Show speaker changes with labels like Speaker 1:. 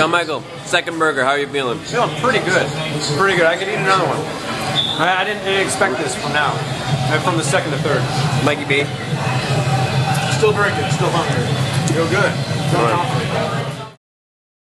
Speaker 1: Now, Michael, second burger. How are you feeling?
Speaker 2: Feeling pretty good. Pretty good. I could eat another one. I, I didn't, didn't expect this from now. Uh, From the second to third.
Speaker 1: Mikey B.
Speaker 2: Still very good. Still hungry. Feel good. Feel
Speaker 1: Right.
Speaker 2: confident.